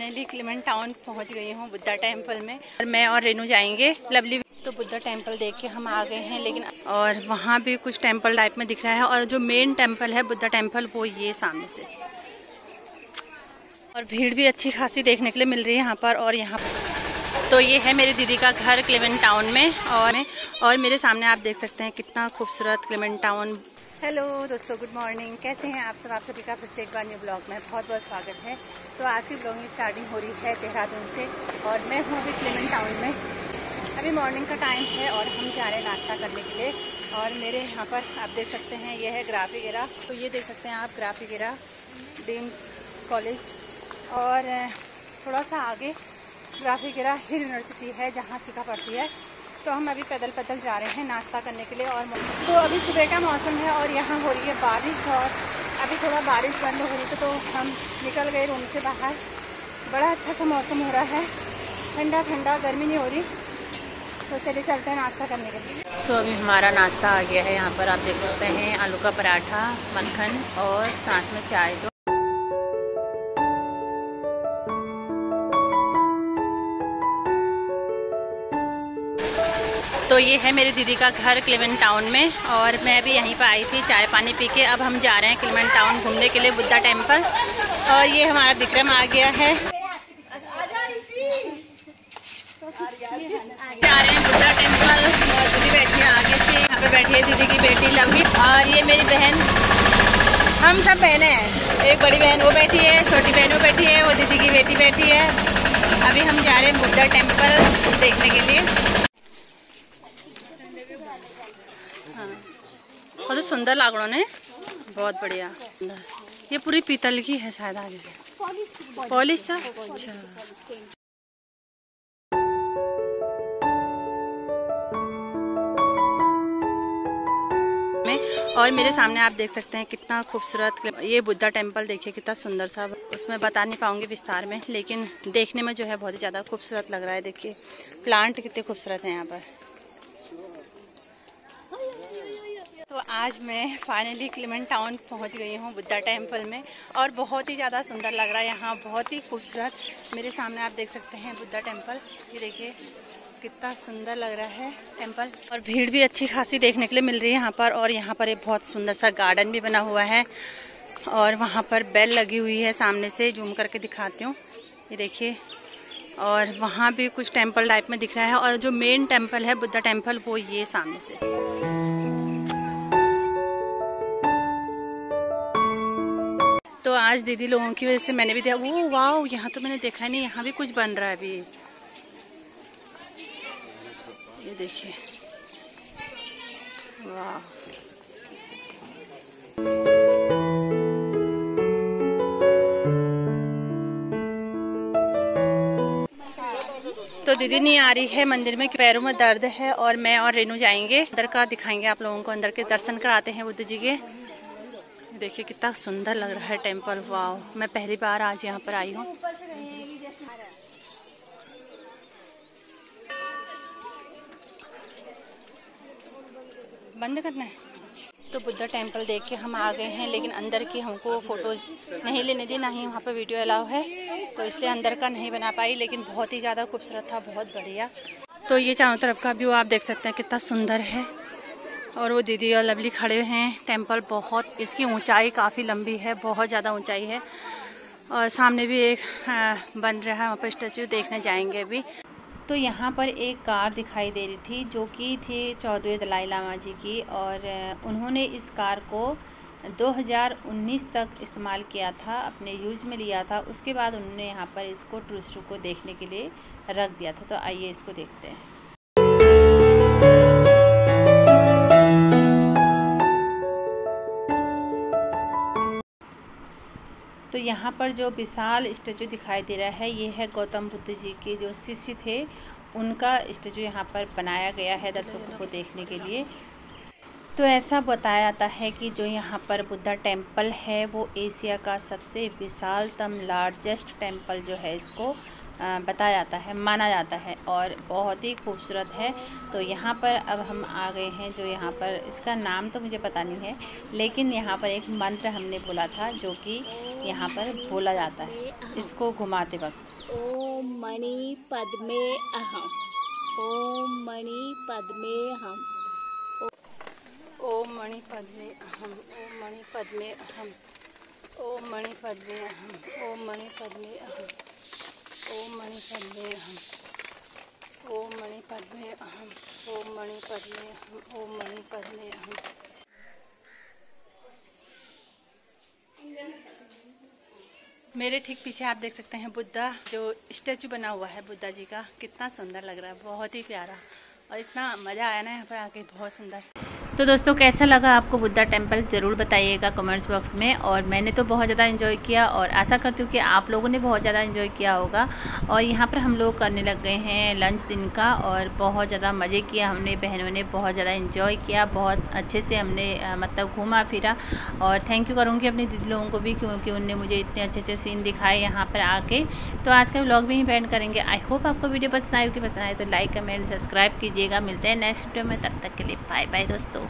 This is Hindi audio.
फाइनली क्लिमेंट टाउन पहुँच गई हूँ बुद्धा टेंपल में। और मैं और रेनू जाएँगे। लवली तो बुद्धा टेंपल देख के हम आ गए हैं, लेकिन और वहाँ भी कुछ टेंपल टाइप में दिख रहा है और जो मेन टेंपल है बुद्धा टेंपल वो ये सामने से। और भीड़ भी अच्छी खासी देखने के लिए मिल रही है यहाँ पर और यहाँ तो ये है मेरी दीदी का घर क्लेमेंट टाउन में और और मेरे सामने आप देख सकते हैं कितना खूबसूरत क्लेमेंट टाउन हेलो दोस्तों, गुड मॉर्निंग। कैसे हैं आप सब? आप सभी का फिर से एक बार न्यू ब्लॉग में बहुत बहुत स्वागत है। तो आज की ब्लॉगिंग स्टार्टिंग हो रही है देहरादून से और मैं हूँ अभी क्लेमेंट टाउन में। अभी मॉर्निंग का टाइम है और हम जा रहे हैं नाश्ता करने के लिए। और मेरे यहाँ पर आप देख सकते हैं, ये है ग्राफी गिरा तो ये देख सकते हैं आप ग्राफी गिरा डीम कॉलेज और, थोड़ा सा आगे ग्राफी गिरा हिल यूनिवर्सिटी है, जहाँ सीखा पड़ती है। तो हम अभी पैदल पैदल जा रहे हैं नाश्ता करने के लिए और तो अभी सुबह का मौसम है और यहाँ हो रही है बारिश और अभी थोड़ा बारिश बंद हो रही थी तो हम निकल गए रूम से बाहर। बड़ा अच्छा सा मौसम हो रहा है। ठंडा ठंडा, गर्मी नहीं हो रही। तो चलिए चलते हैं नाश्ता करने के लिए। सो अभी हमारा नाश्ता आ गया है। यहाँ पर आप देख सकते हैं आलू का पराठा मक्खन और साथ में चाय। दो तो ये है मेरी दीदी का घर क्लेवन टाउन में और मैं भी यहीं पर आई थी चाय पानी पी के। अब हम जा रहे हैं क्लेवन टाउन घूमने के लिए बुद्धा टेंपल। और ये हमारा विक्रम आ गया है। जा रहे हैं बुद्धा टेंपल। और दीदी बैठी है आगे से। यहाँ पे बैठी है दीदी की बेटी लवी और ये मेरी बहन। हम सब बहनें हैं। एक बड़ी बहन वो बैठी है, छोटी बहन वो बैठी है, वो दीदी की बेटी बैठी है। अभी हम जा रहे हैं बुद्धा टेंपल देखने के लिए। बहुत सुंदर लाग रहा ने। बहुत बढ़िया। ये पूरी पीतल की है शायद आगे पॉलिश सा? अच्छा। और मेरे सामने आप देख सकते हैं कितना खूबसूरत ये बुद्धा टेंपल देखिए, कितना सुंदर सा। उसमें बता नहीं पाऊँगी विस्तार में, लेकिन देखने में जो है बहुत ही ज़्यादा खूबसूरत लग रहा है। देखिए, प्लांट कितने खूबसूरत हैं यहाँ पर तो आज मैं फाइनली क्लिमेंट टाउन पहुँच गई हूँ बुद्धा टेंपल में और बहुत ही ज़्यादा सुंदर लग रहा है यहाँ, बहुत ही खूबसूरत मेरे सामने आप देख सकते हैं बुद्धा टेंपल ये देखिए, कितना सुंदर लग रहा है टेंपल और भीड़ भी अच्छी खासी देखने के लिए मिल रही है यहाँ पर और यहाँ पर एक बहुत सुंदर सा गार्डन भी बना हुआ है और वहाँ पर बेल लगी हुई है सामने से जूम करके दिखाती हूँ। ये देखिए, और वहाँ भी कुछ टेंपल टाइप में दिख रहा है और जो मेन टेंपल है बुद्धा टेंपल वो ये सामने से। तो आज दीदी लोगों की वजह से मैंने भी देखा वो वाह यहाँ तो मैंने देखा नहीं, यहाँ भी कुछ बन रहा है अभी। ये देखिए। वाह। तो दीदी नहीं आ रही है, मंदिर में पैरों में दर्द है और मैं और रेनू जाएँगे। अंदर का दिखाएँगे आप लोगों को, अंदर के दर्शन कराते हैं बुद्ध जी के। देखिए कितना सुंदर लग रहा है टेंपल वाह मैं पहली बार आज यहाँ पर आई हूँ। बंद करना है? तो बुद्धा टेंपल देख के हम आ गए हैं, लेकिन अंदर की हमको फ़ोटोज़ नहीं लेने दी, ना ही वहाँ पर वीडियो अलाउ है तो इसलिए अंदर का नहीं बना पाई, लेकिन बहुत ही ज़्यादा खूबसूरत था, बहुत बढ़िया। तो ये चारों तरफ़ का व्यू आप देख सकते हैं, कितना सुंदर है। और वो दीदी और लवली खड़े हैं। टेंपल बहुत, इसकी ऊंचाई काफ़ी लंबी है, बहुत ज़्यादा ऊंचाई है। और सामने भी एक बन रहा है, वहाँ पर स्टेचू देखने जाएँगे अभी। तो यहाँ पर एक कार दिखाई दे रही थी, जो कि थी चौदहवें दलाई लामा जी की। और उन्होंने इस कार को 2019 तक इस्तेमाल किया था, अपने यूज़ में लिया था। उसके बाद उन्होंने यहाँ पर इसको टूरिस्टों को देखने के लिए रख दिया था। तो आइए इसको देखते हैं। यहाँ पर जो विशाल स्टेचू दिखाई दे रहा है, ये है गौतम बुद्ध जी के जो शिष्य थे, उनका स्टेचू यहाँ पर बनाया गया है दर्शकों को देखने के लिए। तो ऐसा बताया जाता है कि जो यहाँ पर बुद्धा टेंपल है, वो एशिया का सबसे विशालतम, लार्जेस्ट टेंपल जो है, इसको बताया जाता है, माना जाता है और बहुत ही खूबसूरत है। तो यहाँ पर अब हम आ गए हैं, जो यहाँ पर, इसका नाम तो मुझे पता नहीं है, लेकिन यहाँ पर एक मंत्र हमने बोला था, जो कि यहाँ पर बोला जाता है इसको घुमाते वक्त ओम मणि पद्मे अहम ओम मणि पद्मे हम ओम मणि पद्मे अहम ओम मणि पद्मे अहम ओम मणि पद्मे अहम ओम मणि पद्मे अहम ओम मणि पद्मे अहम ओम मणि पद्मे अहम ओम मणि पद्मे अहम ओम मणि पद्मे अहम मेरे ठीक पीछे आप देख सकते हैं बुद्धा, जो स्टेचू बना हुआ है बुद्धा जी का। कितना सुंदर लग रहा है, बहुत ही प्यारा। और इतना मज़ा आया ना यहाँ पर आके, बहुत सुंदर। तो दोस्तों, कैसा लगा आपको बुद्धा टेंपल? ज़रूर बताइएगा कमेंट्स बॉक्स में। और मैंने तो बहुत ज़्यादा इन्जॉय किया और आशा करती हूँ कि आप लोगों ने बहुत ज़्यादा इन्जॉय किया होगा। और यहाँ पर हम लोग करने लग गए हैं लंच दिन का और बहुत ज़्यादा मज़े किया हमने, बहनों ने बहुत ज़्यादा इन्जॉय किया। बहुत अच्छे से हमने मतलब घूमा फिरा और थैंक यू करूँगी अपनी दीदी लोगों को भी क्योंकि उनने मुझे इतने अच्छे अच्छे सीन दिखाए यहाँ पर आके। तो आज का ब्लॉग भी ही बैंड करेंगे। आई होप आपको वीडियो पसंद आए कि पसंद आए तो लाइक कमेंट सब्सक्राइब कीजिएगा। मिलते हैं नेक्स्ट वीडियो में। तब तक के लिए बाय बाय दोस्तों।